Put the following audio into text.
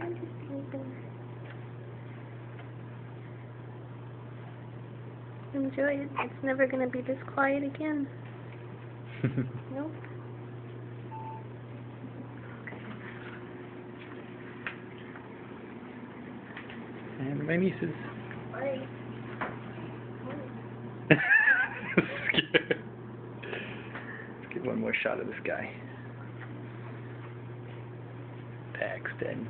I'm just leaving. Enjoy it. It's never gonna be this quiet again. Nope. and my nieces. Bye. Let's get one more shot of this guy. Paxton.